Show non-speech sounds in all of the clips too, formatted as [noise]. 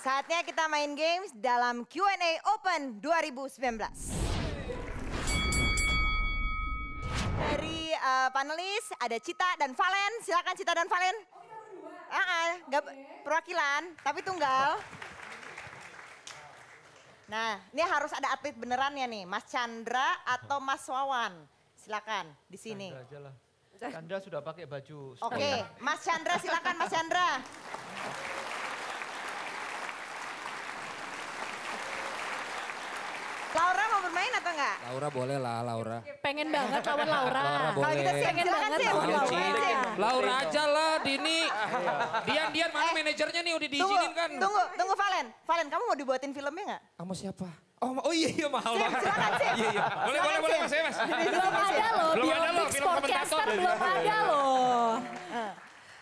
Saatnya kita main games dalam Q&A Open 2019. Dari eh, panelis ada Cita dan Valen. Silakan Cita dan Valen. Ah, ah, nggak perwakilan, tapi tunggal. Nah, ini harus ada atlet benerannya nih, Mas Chandra atau Mas Wawan. Silakan di sini. Chandra aja lah. Chandra sudah pakai baju. Oke, Mas Chandra silakan Mas Chandra. Laura mau bermain atau enggak? Laura boleh lah, Laura. Pengen banget lawan Laura. Laura Kalau boleh. gitu Sim, Pengen banget Ayo, Laura. Laura aja lah, Dini. [laughs] Dian, Dian, mana Eh, manajernya nih udah Tunggu, diizinin kan? tunggu, tunggu Valen. Valen, kamu mau dibuatin filmnya enggak? Sama siapa? Oh, oh iya, iya mahal Sim, banget. silakan [laughs] Sim. Iya, iya. Boleh, boleh, boleh mas, ya mas. Belum ada loh, Belum ada loh, film komentator. belum ada loh.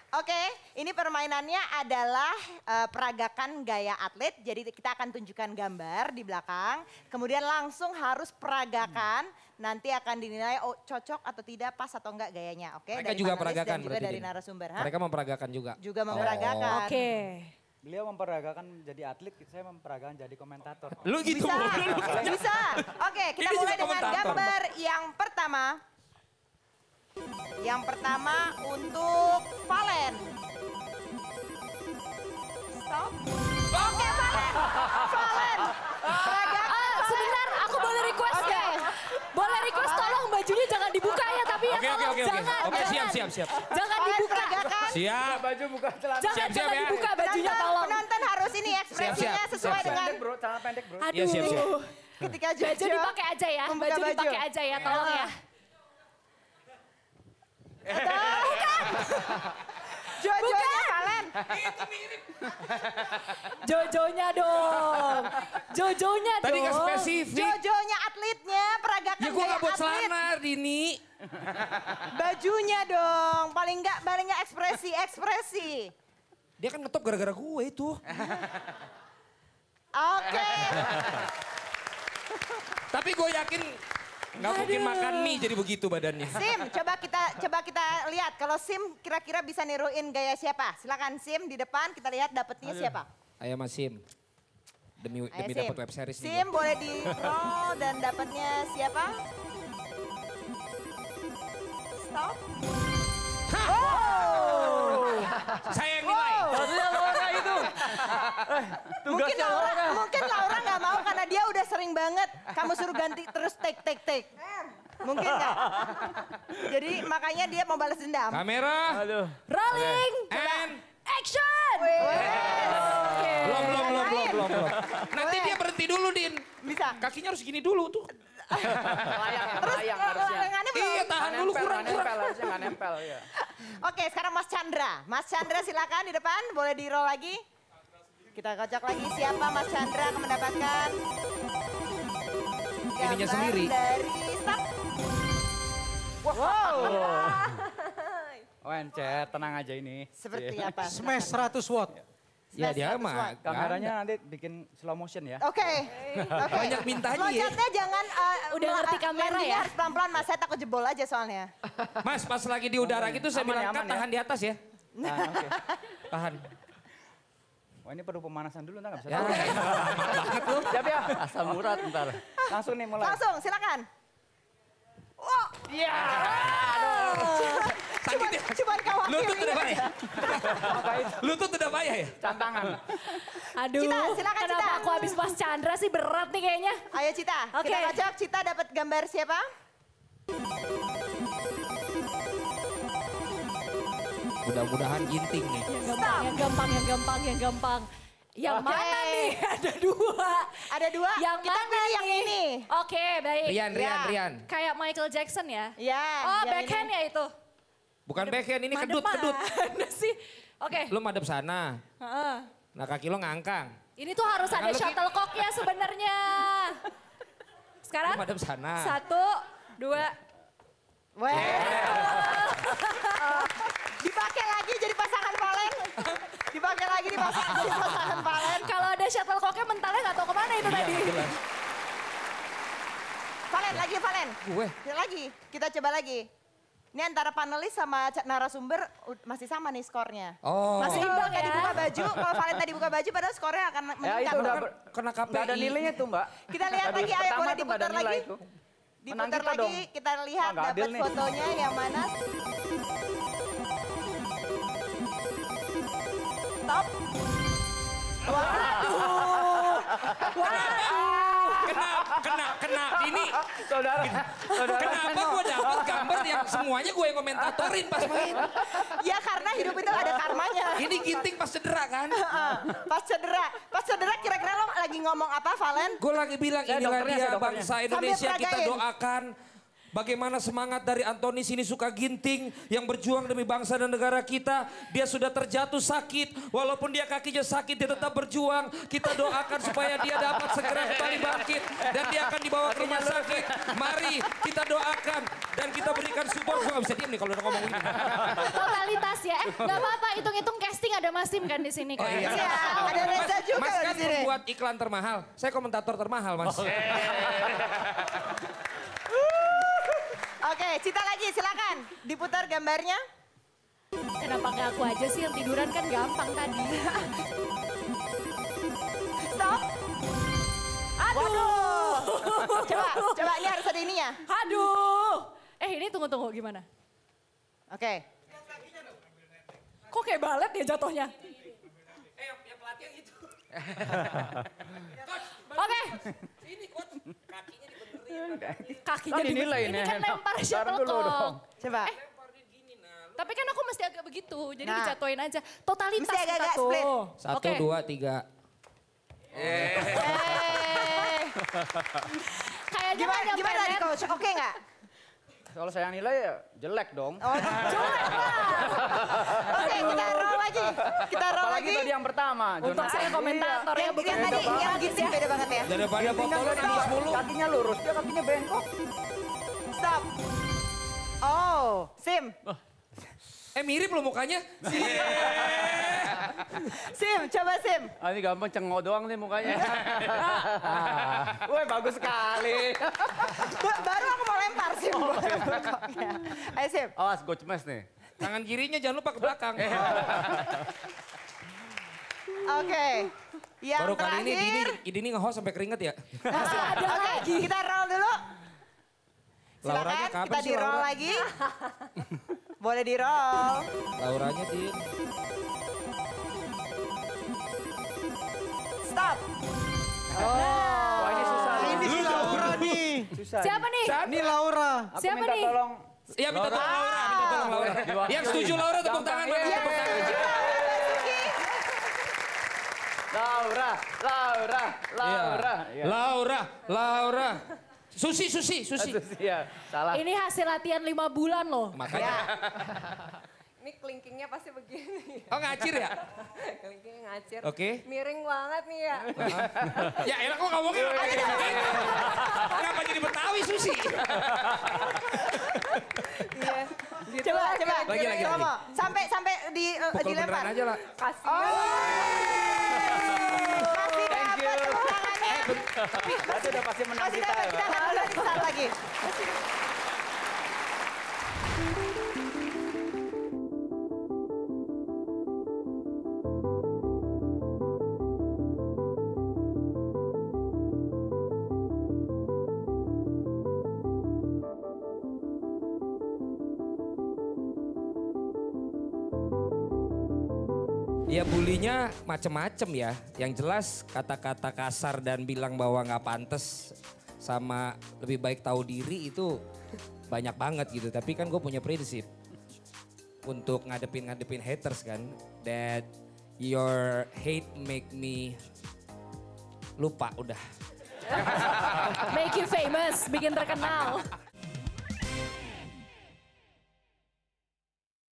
Oke, ini permainannya adalah eh, peragakan gaya atlet. Jadi kita akan tunjukkan gambar di belakang. Kemudian langsung harus peragakan. Nanti akan dinilai oh, cocok atau tidak, pas atau enggak gayanya. Oke, Mereka dari juga peragakan dan juga berarti, dari narasumber. Hah? Mereka memperagakan juga. Juga Oh. memperagakan. Oke. Beliau memperagakan jadi atlet, saya memperagakan jadi komentator. Lu gitu. Bisa, lu. bisa. Oke, kita Ini mulai dengan komentator. gambar yang pertama. Yang pertama untuk Valen. Stop. Oke, Valen. Valen. Peragakan Ah, Valen. sebentar, aku boleh request Oke. ya? Boleh request tolong bajunya jangan dibuka ya, tapi ya Oke, oke, tolong oke, oke. jangan. Oke, jangan. siap, siap, siap. Jangan Valen dibuka. peragakan. Siap. Baju buka celana. Jangan, Siap, siap jangan ya. dibuka bajunya Penonton, tolong. penonton harus ini ekspresinya Siap, siap, sesuai siap, siap. dengan Pendek bro, celana pendek bro. Aduh. Iya, siap, siap. ketika Baju Jojo dipakai aja ya, membuka baju dipakai aja ya, tolong ya. Jojo-nya Valen. Jojonya dong. Jojonya dong. Tadi nggak spesifik. Jojo-nya atletnya, peragakan Ya gue gaya gak buat atlet. celana, Dini. Bajunya dong, paling enggak paling enggak ekspresi ekspresi. Dia kan ngetop gara-gara gue itu. Oke, Tapi gue yakin nggak mungkin makan mie jadi begitu badannya. Sim, coba kita coba kita lihat kalau Sim kira-kira bisa niruin gaya siapa? Silakan Sim di depan kita lihat dapetnya siapa. Ayo Mas Sim. Demi Ayo, demi dapat web series nih. Sim boleh di roll dan dapatnya siapa? Stop. Saya yang nilai. Itu. Mungkin Laura, Laura. mungkin Laura nggak mau karena dia udah sering banget kamu suruh ganti terus take take take. Mungkin nggak? Jadi makanya dia mau balas dendam. Kamera. Aduh. Rolling. And Action. belum belum belum belum belum belum. Nanti dia berhenti dulu Din. Bisa. Kakinya harus gini dulu tuh. Layang, Terus layang harusnya. Iya tahan dulu kurang kurang. nempel, harusnya nggak nempel ya. Oke, sekarang Mas Chandra. Mas Chandra silakan di depan, boleh di roll lagi. Kita kocok lagi siapa Mas Chandra akan mendapatkan Ininya gambar sendiri. dari start. Wow, [laughs] Oh encet, tenang aja ini. seperti Iya. apa? Smash 100 watt. Ya Smash dia 100 mah. Kameranya nanti bikin slow motion ya. Oke, oke. Banyak mintanya ya. Loncatnya jangan uh, Udah ngerti uh, kamera ya? harus pelan-pelan Mas, saya takut jebol aja soalnya. Mas pas lagi di udara gitu saya bilang ya, kan ya." tahan di atas ya. Nah, oke. [laughs] Tahan. Wah ini perlu pemanasan dulu, ntar nggak bisa. Ya. tahu. Siap ya? Asal murad ntar. Langsung nih mulai. Langsung, silakan. Wow, Iya. cuman, cuman khawatir Lutut udah payah. Lutut udah payah ya. Cantangan. Aduh, Cita, silakan, kenapa Cita. aku habis Mas Chandra sih berat nih kayaknya. Ayo Cita, Oke. kita kocok. Cita dapat gambar siapa? Mudah-mudahan ginting nih. Yang gampang, yang gampang, yang gampang, yang gampang. Yang Oke. mana nih? [laughs] Ada dua. Ada dua. Yang kita mana pilih yang nih? ini. Oke, baik. Rian, Rian, Ya. Rian. Kayak Michael Jackson ya? Ya. Oh, backhand ini. ya itu? Bukan backhand ini Madep kedut, kedut. [laughs] sih? Oke. Lu madep sana. Heeh. Nah kaki lo ngangkang. Ini tuh harus ada Kalau ki- shuttlecocknya sebenarnya. Sekarang Lu madep sana. satu, dua. Weh. Dipakai lagi jadi pasangan Valen. Valen. Kalau ada shuttlecocknya mentalnya nggak tahu ke mana itu tadi. jelas. Valen lagi Valen. Gue. Lagi. Kita coba lagi. Ini antara panelis sama narasumber masih sama nih skornya. Oh. Masih Imbang kalau tadi ya. buka baju, kalau Valen tadi buka baju padahal skornya akan Ya meningkat. itu udah Kena KPI. nggak ada nilainya tuh mbak. Kita lihat Tadi lagi, ayo boleh diputar lagi. itu. Diputar kita lagi, dong. kita lihat dapat fotonya yang mana. Top. Kena, kena, kena. Ini Saudara, saudara. kenapa gue dapet gambar yang semuanya gue yang komentatorin pas main. Ya karena hidup itu ada karmanya. Ini ginting pas cedera kan. Heeh. Pas cedera, pas cedera kira-kira lo lagi ngomong apa Valen? Gue lagi bilang inilah dia bangsa Indonesia kita doakan. Bagaimana semangat dari Antoni sini suka ginting yang berjuang demi bangsa dan negara kita. Dia sudah terjatuh sakit. Walaupun dia kakinya sakit dia tetap berjuang. Kita doakan supaya dia dapat segera kembali bangkit. Dan dia akan dibawa ke rumah sakit. Mari kita doakan. Dan kita berikan support. Gue gak bisa diem nih kalau udah ngomong ini. Totalitas ya. Eh nggak apa-apa, hitung-hitung casting ada Masim kan di sini kan. Oh, iya. Ya, ada Reza juga Mas kan di sini. membuat iklan termahal. Saya komentator termahal mas. Oke, Cita lagi silakan. Diputar gambarnya. Kenapa nggak aku aja sih yang tiduran kan gampang tadi. Stop. Aduh. coba, coba ini harus ada ininya. Aduh. Eh ini tunggu-tunggu gimana? Oke. Kok kayak balet ya jatuhnya? [laughs] Oke. Kakinya Kan dinilai ini nih. kan lempar shuttlecock. Coba. Tapi kan aku mesti agak begitu, jadi Nah. dijatuhin aja. Totalitas Mesti agak-agak kita tuh. split. Satu, Oke. dua, tiga. Eh. Kayaknya Gimana, gimana tadi net. coach? Oke nggak? Kalau saya nilai ya jelek dong. Oh, [laughs] Oke, kita roll lagi. Kita roll Apalagi lagi. tadi yang pertama. Jonas. saya komentatornya Yang, bukan yang tadi yang banget ginting beda banget ya. Daripada foto lo nangis mulu. Kakinya lurus, dia kakinya bengkok. Stop. Oh, Sim. Eh mirip loh mukanya. Sim, coba Sim. Ah, ini gampang cengok doang nih mukanya. [laughs] Woi bagus sekali. Ba- [laughs] Baru aku mau lempar Sim. Ayo Sim. Awas gue cemes nih. Tangan kirinya jangan lupa ke belakang. [laughs] Oke. Yang Baru kali ini Dini, terakhir. Dini nge-host sampai keringet ya. Masih ada Oke, lagi. kita roll dulu. Silakan, kapan kita sih di roll Laura? lagi. [laughs] Boleh di roll. Lauranya Din. Stop. Wah ini susah. Ini si Laura nih. Susah. Siapa nih? Ini Laura. Aku Siapa minta nih? tolong. Iya minta tolong Laura, minta tolong Laura. Yang setuju Laura tepuk tangan, iya. tepuk tangan. Laura. Laura, Laura, Laura. Iya. Laura, Laura. Susi, Susi, Susi. Iya, salah. Ini hasil latihan lima bulan loh. Makanya. Ya. [laughs] Ini kelingkingnya pasti begini. Oh ngacir ya? [laughs] kelingkingnya ngacir. Oke. Miring banget nih ya. Ya enak kok ngomongnya. Kenapa jadi Betawi Susi? [laughs] Iya. Gitu Coba, lah, coba. Lagi, lagi, lagi. Sampai sampai di uh, Pukul dilempar. beneran aja lah. Masih Thank you. dapat. Berarti udah pasti menang Masih kita. dapat ya. kita akan ulang saat lagi. Ya bulinya macem-macem ya. Yang jelas kata-kata kasar dan bilang bahwa nggak pantas sama lebih baik tahu diri itu banyak banget gitu. Tapi kan gue punya prinsip untuk ngadepin-ngadepin haters kan. That your hate make me lupa udah. Make you famous, bikin terkenal.